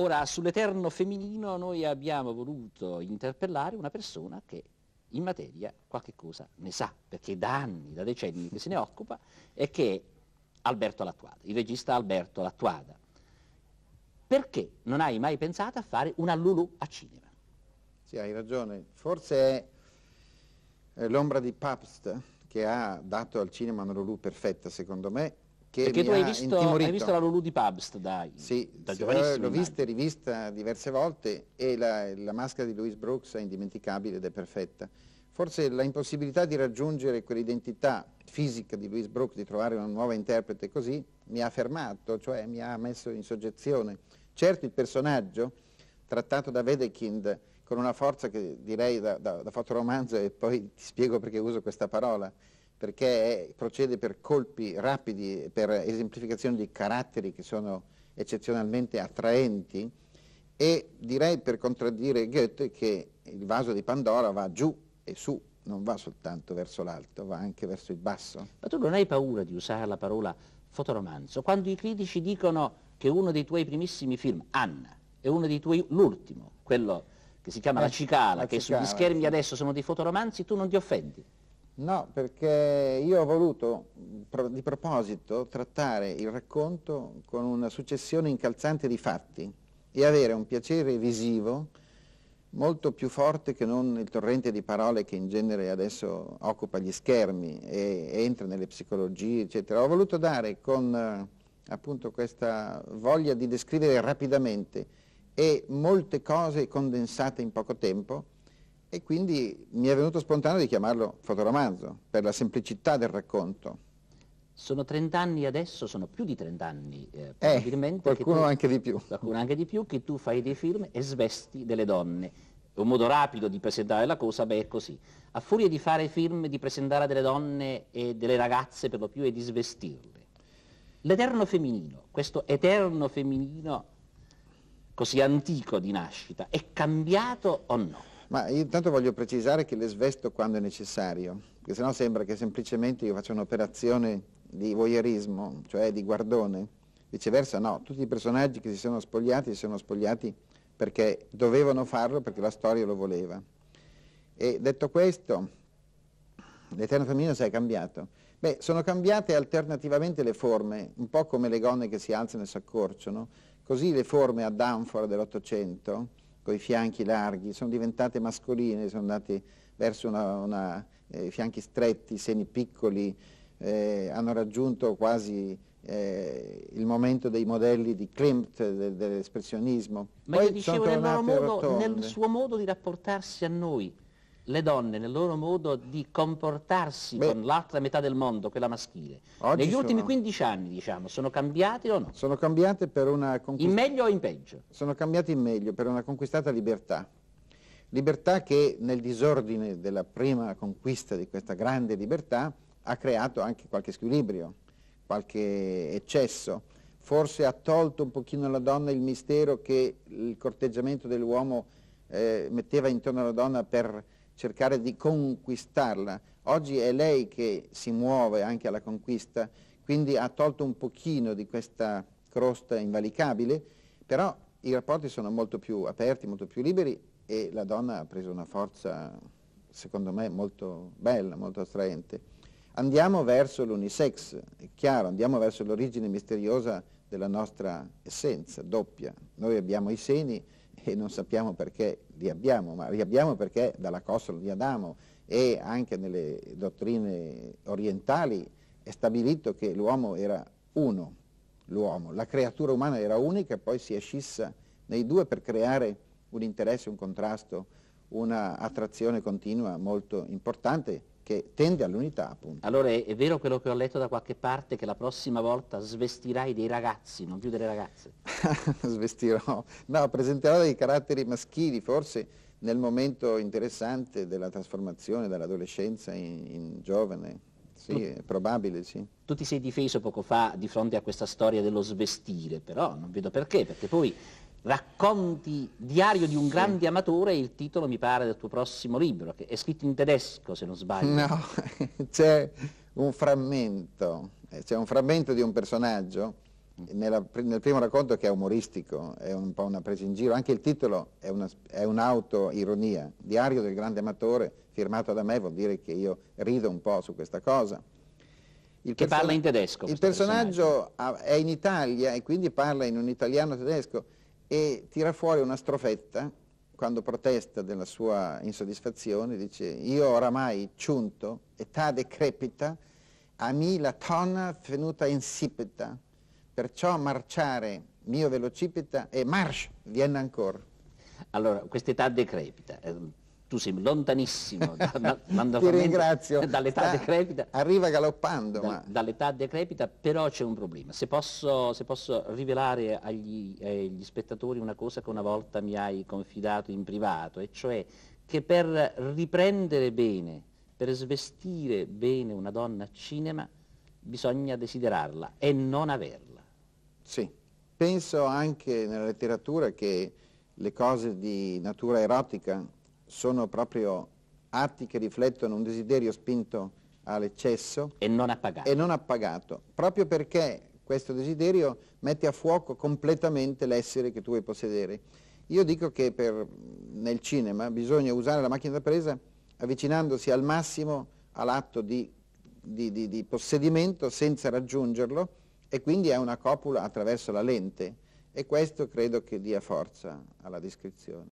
Ora, sull'eterno femminino noi abbiamo voluto interpellare una persona che in materia qualche cosa ne sa, perché da anni, da decenni che se ne occupa, e che è Alberto Lattuada, il regista Alberto Lattuada. Perché non hai mai pensato a fare una Lulu a cinema? Sì, hai ragione. Forse è l'ombra di Pabst che ha dato al cinema una Lulu perfetta, secondo me, che Perché tu hai visto, hai visto, la Lulu di Pabst da, sì, da giovanissimo. L'ho vista e rivista diverse volte e la, la maschera di Louis Brooks è indimenticabile ed è perfetta. Forse la impossibilità di raggiungere quell'identità fisica di Louis Brooks, di trovare una nuova interprete così, mi ha fermato, cioè mi ha messo in soggezione. Certo il personaggio, trattato da Wedekind con una forza che direi da, da, da fotoromanzo e poi ti spiego perché uso questa parola, perché è, procede per colpi rapidi, per esemplificazioni di caratteri che sono eccezionalmente attraenti e direi per contraddire Goethe che il vaso di Pandora va giù e su, non va soltanto verso l'alto, va anche verso il basso. Ma tu non hai paura di usare la parola fotoromanzo quando i critici dicono che uno dei tuoi primissimi film, Anna, è uno dei tuoi, l'ultimo, quello che si chiama eh, La Cicala, la che cicala, sugli schermi sì. adesso sono dei fotoromanzi, tu non ti offendi? No, perché io ho voluto di proposito trattare il racconto con una successione incalzante di fatti e avere un piacere visivo molto più forte che non il torrente di parole che in genere adesso occupa gli schermi e, entra nelle psicologie, eccetera. Ho voluto dare con eh, appunto questa voglia di descrivere rapidamente e molte cose condensate in poco tempo, e quindi mi è venuto spontaneo di chiamarlo fotoromanzo, per la semplicità del racconto. Sono 30 anni adesso, sono più di 30 anni eh, eh probabilmente. Qualcuno tu, anche di più. Qualcuno anche di più, che tu fai dei film e svesti delle donne. Un modo rapido di presentare la cosa, beh è così. A furia di fare film, di presentare delle donne e delle ragazze per lo più e di svestirle. L'eterno femminino, questo eterno femminino così antico di nascita, è cambiato o no? Ma io intanto voglio precisare che le svesto quando è necessario, perché sennò sembra che semplicemente io faccia un'operazione di voyeurismo, cioè di guardone. Viceversa no, tutti i personaggi che si sono spogliati si sono spogliati perché dovevano farlo, perché la storia lo voleva. E detto questo, l'Eterno Femminile si è cambiato. Beh, sono cambiate alternativamente le forme, un po' come le gonne che si alzano e si accorciano, così le forme ad anfora dell'Ottocento, con i fianchi larghi, sono diventate mascoline, sono andate verso una, una, eh, fianchi stretti, seni piccoli, eh, hanno raggiunto quasi eh, il momento dei modelli di Klimt, de, dell'espressionismo. Ma Poi io dicevo nel, modo, nel suo modo di rapportarsi a noi, le donne nel loro modo di comportarsi Beh, con l'altra metà del mondo, quella maschile, negli sono, ultimi 15 anni, diciamo, sono cambiate o no? Sono cambiate per una conquistata... In meglio o in peggio? Sono cambiate in meglio, per una conquistata libertà. Libertà che nel disordine della prima conquista di questa grande libertà ha creato anche qualche squilibrio, qualche eccesso. Forse ha tolto un pochino alla donna il mistero che il corteggiamento dell'uomo eh, metteva intorno alla donna per cercare di conquistarla. Oggi è lei che si muove anche alla conquista, quindi ha tolto un pochino di questa crosta invalicabile, però i rapporti sono molto più aperti, molto più liberi e la donna ha preso una forza, secondo me, molto bella, molto attraente. Andiamo verso l'unisex, è chiaro, andiamo verso l'origine misteriosa della nostra essenza, doppia. Noi abbiamo i seni, e non sappiamo perché li abbiamo, ma li abbiamo perché dalla costola di Adamo e anche nelle dottrine orientali è stabilito che l'uomo era uno, l'uomo, la creatura umana era unica e poi si è scissa nei due per creare un interesse, un contrasto, una attrazione continua molto importante che tende all'unità appunto. Allora è, è, vero quello che ho letto da qualche parte che la prossima volta svestirai dei ragazzi, non più delle ragazze? Svestirò, no, presenterò dei caratteri maschili, forse nel momento interessante della trasformazione dall'adolescenza in, in giovane. Sì, è probabile, sì. Tu ti sei difeso poco fa di fronte a questa storia dello svestire, però non vedo perché, perché poi Racconti diario di un sì. grande amatore, il titolo mi pare del tuo prossimo libro, che è scritto in tedesco se non sbaglio. No, c'è un frammento, eh, c'è un frammento di un personaggio Nella, nel primo racconto che è umoristico, è un po' una presa in giro, anche il titolo è, è un'auto-ironia, Diario del grande amatore, firmato da me, vuol dire che io rido un po' su questa cosa. Il che parla in tedesco. Il personaggio, personaggio è in Italia e quindi parla in un italiano tedesco e tira fuori una strofetta quando protesta della sua insoddisfazione, dice io oramai ciunto, età decrepita, a mi la tonna venuta insipida, perciò marciare mio velocipita e march, viene ancora. Allora, quest'età decrepita, eh, tu sei lontanissimo da, da, Ti ringrazio. dall'età decrepita. Arriva galoppando. Da, dall'età decrepita, però c'è un problema. Se posso, se posso rivelare agli, agli, spettatori una cosa che una volta mi hai confidato in privato, e cioè che per riprendere bene, per svestire bene una donna a cinema, bisogna desiderarla e non averla. Sì, penso anche nella letteratura che le cose di natura erotica sono proprio atti che riflettono un desiderio spinto all'eccesso e non appagato. e non appagato, proprio perché questo desiderio mette a fuoco completamente l'essere che tu vuoi possedere. Io dico che per, nel cinema bisogna usare la macchina da presa avvicinandosi al massimo all'atto di, di, di, di possedimento senza raggiungerlo e quindi è una copula attraverso la lente e questo credo che dia forza alla descrizione.